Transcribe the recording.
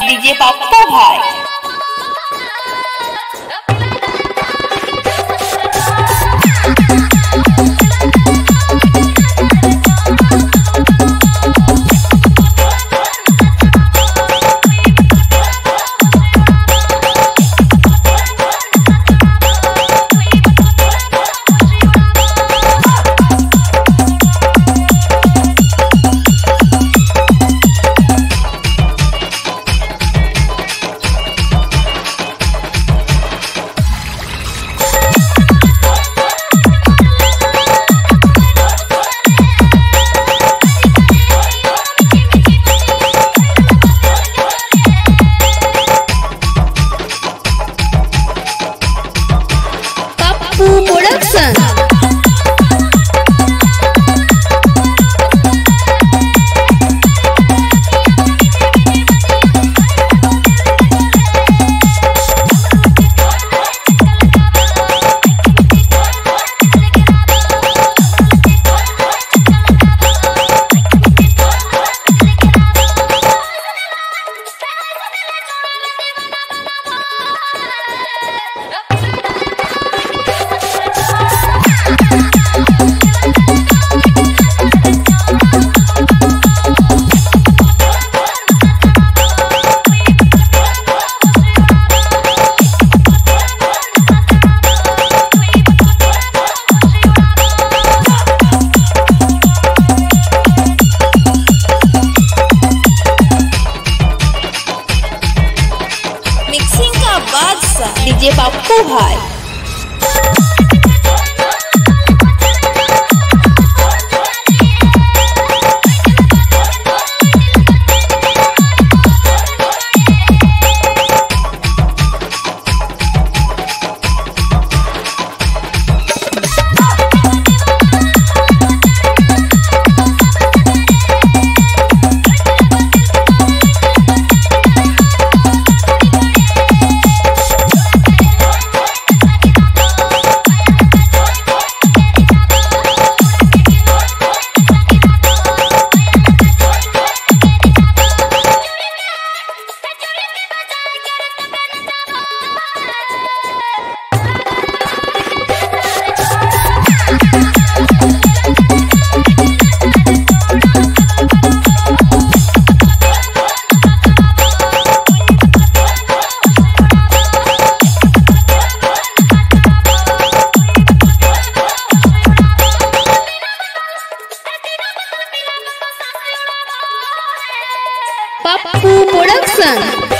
DJ Pappu भाई। Pappu production Yeah. DJ Pappu भाई Pappu production